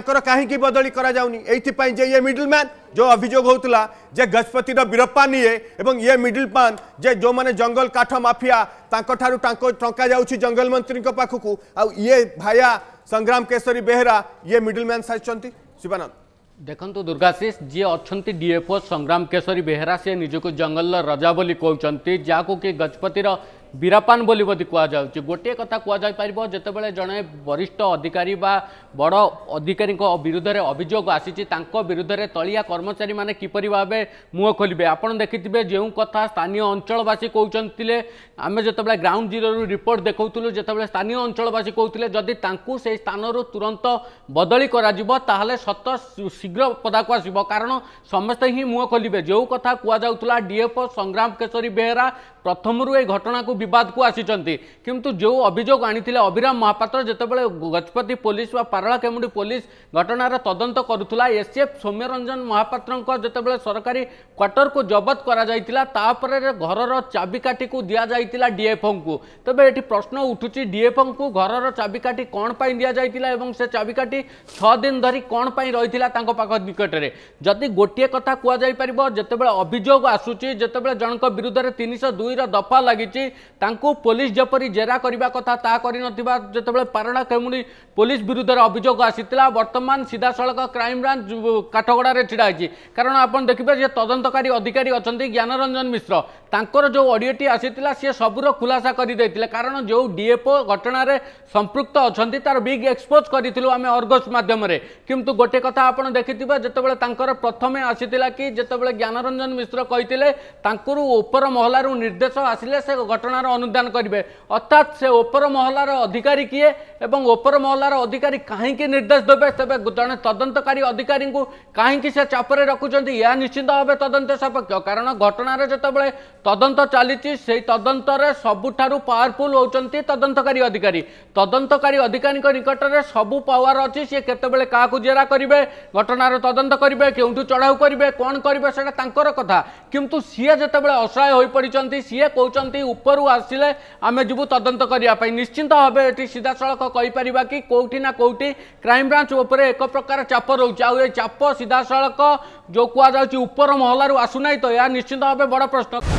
कहीं बदली कराऊनी ये मिडिल जो अभोग होता जे गजपति बीरप्पा निए एवं ये मिडिल जे जो मैंने जंगल काठ मफिया टा जा जंगल मंत्री पाखक आए भाया संग्राम केशरी बेहरा ये मिडिल मैन सारी शिवानंद देखु दुर्गाशीष जी अच्छा डीएफओ संग्राम केशरी बेहरा सी निजी जंगल राजा बोली कहते जहाँ को कि गजपतिर ବୀରାପାନ ବୋଲି ବୋଧେ କୁହାଯାଉଛି ଗୋଟିଏ କଥା କୁହାଯାଇପାରିବ ଯେତେବେଳେ ଜଣେ ବରିଷ୍ଠ ଅଧିକାରୀ ବା ବଡ଼ ଅଧିକାରୀଙ୍କ ବିରୁଦ୍ଧରେ ଅଭିଯୋଗ ଆସିଛି ତାଙ୍କ ବିରୁଦ୍ଧରେ ତଳିଆ କର୍ମଚାରୀମାନେ କିପରି ଭାବେ ମୁହଁ ଖୋଲିବେ ଆପଣ ଦେଖିଥିବେ ଯେଉଁ କଥା ସ୍ଥାନୀୟ ଅଞ୍ଚଳବାସୀ କହୁଛନ୍ତି ଆମେ ଯେତେବେଳେ ଗ୍ରାଉଣ୍ଡ ଜିରୋରୁ ରିପୋର୍ଟ ଦେଖାଉଥିଲୁ ଯେତେବେଳେ ସ୍ଥାନୀୟ ଅଞ୍ଚଳବାସୀ କହୁଥିଲେ ଯଦି ତାଙ୍କୁ ସେହି ସ୍ଥାନରୁ ତୁରନ୍ତ ବଦଳି କରାଯିବ ତାହେଲେ ସତ ଶୀଘ୍ର ପଦାକୁ ଆସିବ କାରଣ ସମସ୍ତେ ହିଁ ମୁହଁ ଖୋଲିବେ ଯେଉଁ କଥା କୁହାଯାଉଥିଲା ଡିଏଫ୍ଓ ସଂଗ୍ରାମ କେଶରୀ ବେହେରା প্রথমর এই ঘটনাকে বিবাদকু আসিছেন কিন্তু যে অভিযোগ আনিলে অভিরাম মহাপাত্র যেতবে গজপতি পুলিশ বা পারলা কেমুডি পুলিশ ঘটনার তদন্ত করুলা এসএফ সৌম্যরঞ্জন মহাপাত্র যেতবে সরকারি কোয়ার্টরক জবত করা যাই তাপরে ঘরর চাবিকাঠি দিয়া যাই ডিএফও কু তবে এটি প্রশ্ন উঠুছি ডিএফও ঘরর চাবিকাঠি কণ পাই দিয়া যাই এবং সে চাবিকাঠি ছদিন ধরি কণ পাই রয়েছে তাঙ্ক পাখ নিকটরে যদি গোটিয়ে কথা কুয়া যাই পারিব যেতবে অভিযোগ আসুচি যেতবে জনক বিরুদ্ধে তিনশহ দুই ଦୁଇର ଦଫା ଲାଗିଛି ତାଙ୍କୁ ପୋଲିସ ଯେପରି ଜେରା କରିବା କଥା ତାହା କରିନଥିବା ଯେତେବେଳେ ପାରଣା ଖେମୁଣି ପୋଲିସ ବିରୁଦ୍ଧରେ ଅଭିଯୋଗ ଆସିଥିଲା ବର୍ତ୍ତମାନ ସିଧାସଳଖ କ୍ରାଇମବ୍ରାଞ୍ଚ କାଠଗଡ଼ାରେ ଛିଡ଼ା ହେଇଛି କାରଣ ଆପଣ ଦେଖିବେ ଯେ ତଦନ୍ତକାରୀ ଅଧିକାରୀ ଅଛନ୍ତି ଜ୍ଞାନରଞ୍ଜନ ମିଶ୍ର ତାଙ୍କର ଯେଉଁ ଅଡ଼ିଓଟି ଆସିଥିଲା ସିଏ ସବୁର ଖୁଲାସା କରିଦେଇଥିଲେ କାରଣ ଯେଉଁ ଡିଏଫଓ ଘଟଣାରେ ସମ୍ପୃକ୍ତ ଅଛନ୍ତି ତାର ବିଗ୍ ଏକ୍ସପୋଜ୍ କରିଥିଲୁ ଆମେ ଅର୍ଗସ୍ ମାଧ୍ୟମରେ କିନ୍ତୁ ଗୋଟେ କଥା ଆପଣ ଦେଖିଥିବେ ଯେତେବେଳେ ତାଙ୍କର ପ୍ରଥମେ ଆସିଥିଲା କି ଯେତେବେଳେ ଜ୍ଞାନରଞ୍ଜନ ମିଶ୍ର କହିଥିଲେ ତାଙ୍କରୁ ଉପର ମହଲାରୁ ନିର୍ଦ୍ଦେଶ ନିର୍ଦ୍ଦେଶ ଆସିଲେ ସେ ଘଟଣାର ଅନୁଧ୍ୟାନ କରିବେ ଅର୍ଥାତ୍ ସେ ଉପର ମହଲାର ଅଧିକାରୀ କିଏ ଏବଂ ଉପର ମହଲାର ଅଧିକାରୀ କାହିଁକି ନିର୍ଦ୍ଦେଶ ଦେବେ ତେବେ ଜଣେ ତଦନ୍ତକାରୀ ଅଧିକାରୀଙ୍କୁ କାହିଁକି ସେ ଚାପରେ ରଖୁଛନ୍ତି ଏହା ନିଶ୍ଚିତ ଭାବେ ତଦନ୍ତ ସପକ୍ଷ କାରଣ ଘଟଣାର ଯେତେବେଳେ ତଦନ୍ତ ଚାଲିଛି ସେହି ତଦନ୍ତରେ ସବୁଠାରୁ ପାୱାରଫୁଲ୍ ହେଉଛନ୍ତି ତଦନ୍ତକାରୀ ଅଧିକାରୀ ତଦନ୍ତକାରୀ ଅଧିକାରୀଙ୍କ ନିକଟରେ ସବୁ ପାୱାର ଅଛି ସିଏ କେତେବେଳେ କାହାକୁ ଜେରା କରିବେ ଘଟଣାର ତଦନ୍ତ କରିବେ କେଉଁଠୁ ଚଢ଼ାଉ କରିବେ କ'ଣ କରିବେ ସେଇଟା ତାଙ୍କର କଥା କିନ୍ତୁ ସିଏ ଯେତେବେଳେ ଅସହାୟ ହୋଇପଡ଼ିଛନ୍ତି ସିଏ ସିଏ କହୁଛନ୍ତି ଉପରୁ ଆସିଲେ ଆମେ ଯିବୁ ତଦନ୍ତ କରିବା ପାଇଁ ନିଶ୍ଚିନ୍ତ ଭାବେ ଏଠି ସିଧାସଳଖ କହିପାରିବା କି କେଉଁଠି ନା କେଉଁଠି କ୍ରାଇମବ୍ରାଞ୍ଚ ଉପରେ ଏକ ପ୍ରକାର ଚାପ ରହୁଛି ଆଉ ଏ ଚାପ ସିଧାସଳଖ ଯେଉଁ କୁହାଯାଉଛି ଉପର ମହଲାରୁ ଆସୁନାହିଁ ତ ଏହା ନିଶ୍ଚିନ୍ତ ଭାବେ ବଡ଼ ପ୍ରଶ୍ନ